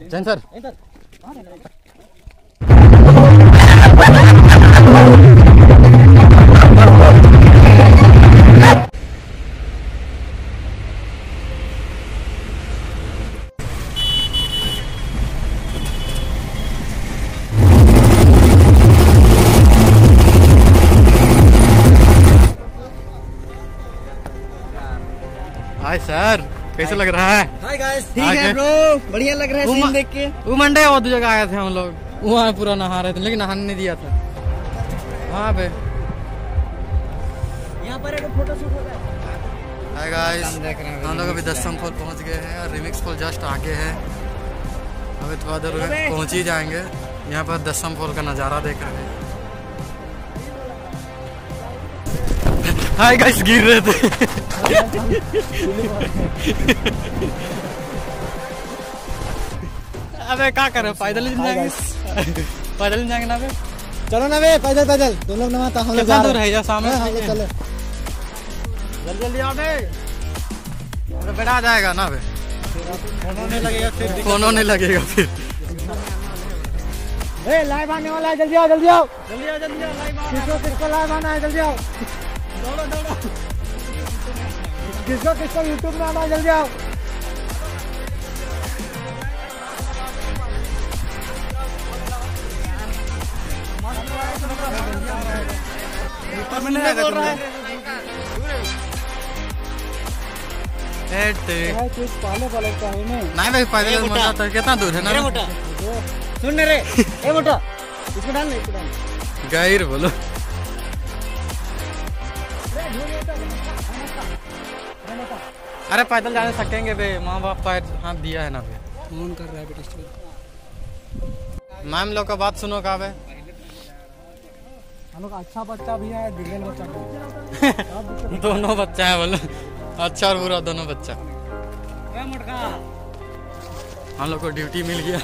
Jain sir hi sir कैसे लग रहा है? ठीक है ब्रो बढ़िया लग रहा है सीन देख के। वो मंडे और दो जगह आए थे हम लोग। वहाँ पूरा नहा रहे थे लेकिन नहाने नहीं दिया था। वहाँ पे। यहाँ पर फ़ोटो शूट हो रहा है। हाय गाइस देख रहे हैं हम लोग अभी दसम फॉल पहुँच गए हैं और रिमिक्स फॉल जस्ट आगे है। अभी थोड़ा देर में पहुँच ही जाएँगे। यहाँ पर दसम फॉल का नज़ारा देख रहे हैं। हाय गाइस गिर रहे थे। अबे क्या कर रहे पैदल ही जाएँगे। पैदल ही जाएँगे ना अबे। चलो ना बे पैदल पैदल। तुम लोग नमाता हम लोग जा दूर रहे है यार सामने? हम लोग चले। जल्दी जल्दी आओ बे अरे बेटा आ जाएगा ना बे फ़ोन नहीं लगेगा फिर। फोनो नहीं लगेगा फिर। ए लाइव आने वाला है जल्दी आओ जल्दी आओ। जल्दी आओ जल्दी आओ लाइव आओ किसको किसको लाइव आना है जल्दी आओ। किसको किसको यूट्यूब में आना? जल्दी आओ। नहीं पाले का है भाई पैदल मज़ा आता कितना दूर है ना? मोटा। सुन रे। ए मोटा। इसको डाल इसको डाल। बोलो। अरे पैदल जाने सकेंगे बे माँ बाप का हाथ दिया है ना बे। फ़ोन कर रहा है बेटा मैम लोग का बात सुनो का बे हम लोग अच्छा बच्चा भी है दिलेन बच्चा दोनों बच्चा है बोलो। अच्छा और बुरा दोनों बच्चा। हम लोग को ड्यूटी मिल गया।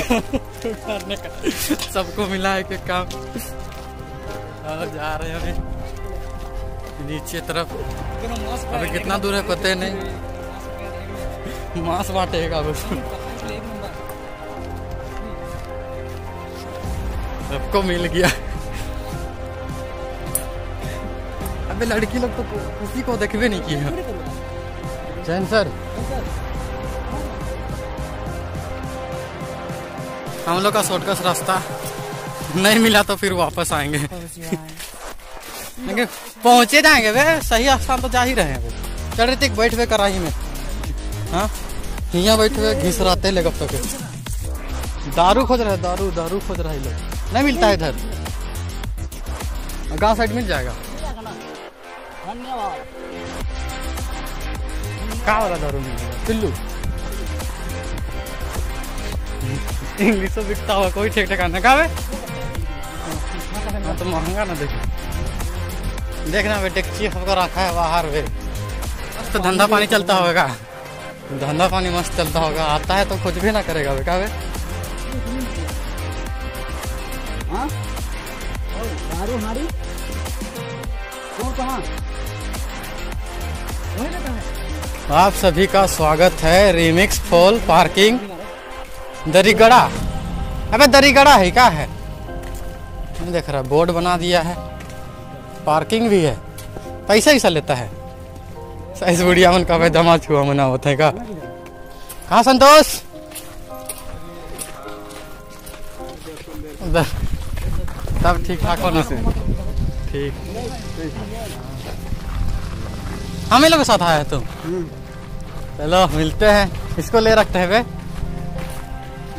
सबको मिला है कि काम जा रहे हैं अभी। नीचे तरफ़। अभी कितना दूर है पता नहीं। मांस बांटेगा वो सबको मिल गया। अबे लड़की लोग तो किसी को देखबे नहीं किया जैन सर। हम लोग का शॉर्टकट रास्ता नहीं मिला तो फिर वापस आएँगे। पहुँचे जाएँगे वे सही स्थान तो जा ही रहे हैं वे। चल ऋतिक बैठ वे कराही में। हाँ? यहाँ बैठ वे घिस रहते ले कब तक दारू खोज रहे हैं, दारू दारू खोज रहे हैं लोग। नहीं मिलता है इधर। गाँव साइड मिल जाएगा। धन्यवाद। वाला दारू मिलेगा पिल्लू। इंग्लिश तो बिकता हुआ कोई ठीक ठिकाना। कहा हाँ तो महँगा ना देख। देखना बे डेक्ची सबको रखा है बाहर वे तो धंधा पानी चलता होगा। धंधा पानी मस्त चलता होगा। आता है तो कुछ भी ना करेगा बे का बे हाँ आप सभी का स्वागत है रिमिक्स फॉल पार्किंग दरीगड़ा अबे दरीगड़ा है क्या है? देख रहा, बोर्ड बना दिया है। पार्किंग भी है। पैसा कैसा लेता है। साइज़ बुढ़िया मन का भाई दमा छुआ मना होता है का। कहाँ संतोष। सब ठीक ठाक होना। से ठीक। हम ही लोग साथ आया है तुम। चलो, मिलते हैं। इसको ले रखते हैं बे।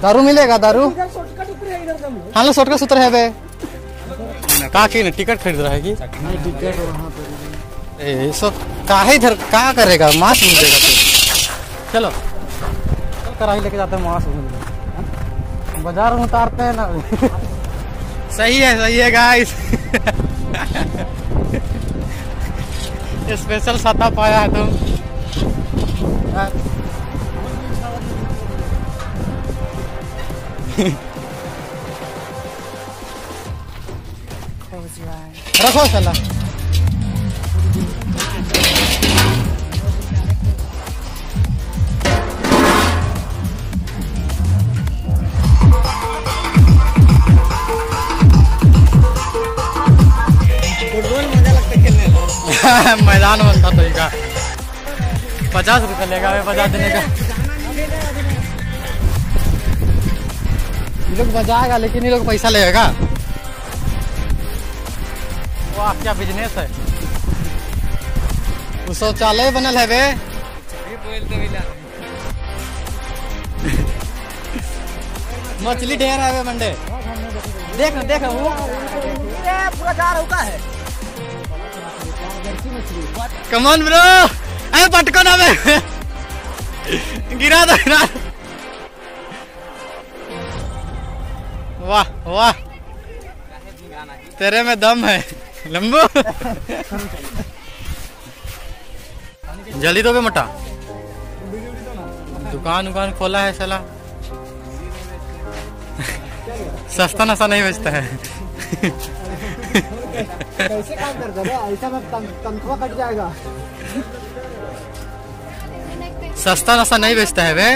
दारू मिलेगा, दारू? है हाँ लोग शॉर्टकट सूत्र है बे। का की ने टिकट खरीद रहा है की? नहीं टिकट वहाँ ए काहे इधर? क्या करेगा? मांस मिलेगा तो चलो चल कढ़ाई लेके जाते हैं मांस मिलेगा बाज़ार में उतारते हैं ना सही है सही है गाइस स्पेशल सता पाया है तुम। रखो सला। मैदान बनता तो का। पचास रुपये लेगा बजा देने का। ये लोग बजाएगा, लेकिन ये लोग पैसा लेगा। वाह क्या बिज़नेस है? वो शौचालय बनल है बे मछली ढेर है बे मंडे। देख देख वो पूरा जा रहा है। कमॉन ब्रो अरे पटको ना बे गिरा दो गिरा वाह वाह। तेरे में दम है। लंबू। जल्दी दो बे मोटा। दुकान उकान खोला है साला। सस्ता नशा नहीं बेचता है। कैसे काम करता है ऐसा में तनख्वाह कट जाएगा। सस्ता नशा नहीं बेचता है वे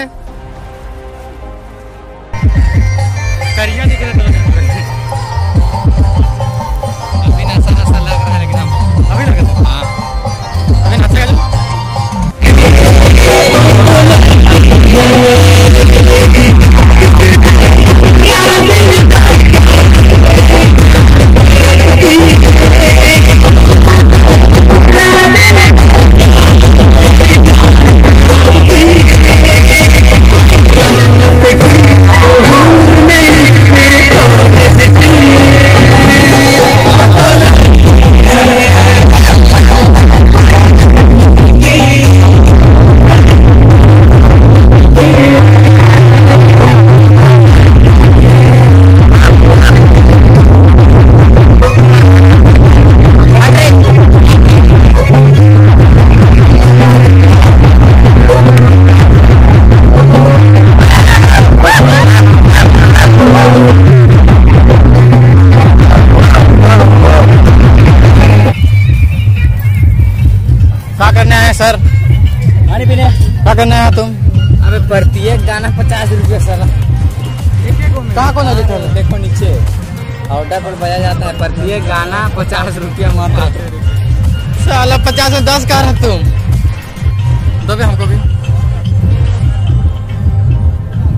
करिया दिख रहा प्रत्येक गाना पचास रुपये साला। कहाँ कौन है लिखल है? देखो नीचे। ऑर्डर पर बजा जाता है पर ये गाना पचास रुपया मात्र साला पचास में दस कार है तुम। दो भी हमको भी।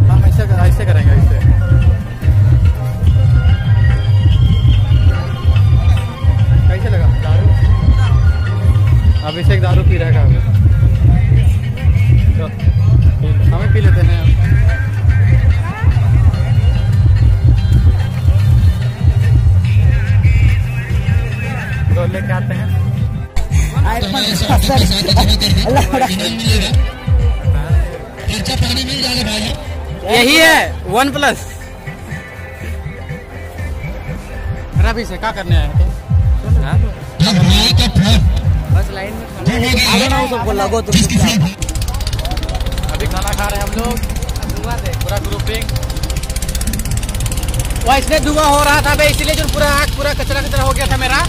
हम ऐसे ऐसे करेंगे ऐसे। यही है वन प्लस रवि से क्या करने आए तुम? बस लाइन में उसको लगो तुम अभी खाना खा रहे हैं हम लोग। पूरा ग्रुपिंग वैसे धुआँ हो रहा था इसीलिए जो पूरा आग पूरा कचरा कचरा हो गया था मेरा।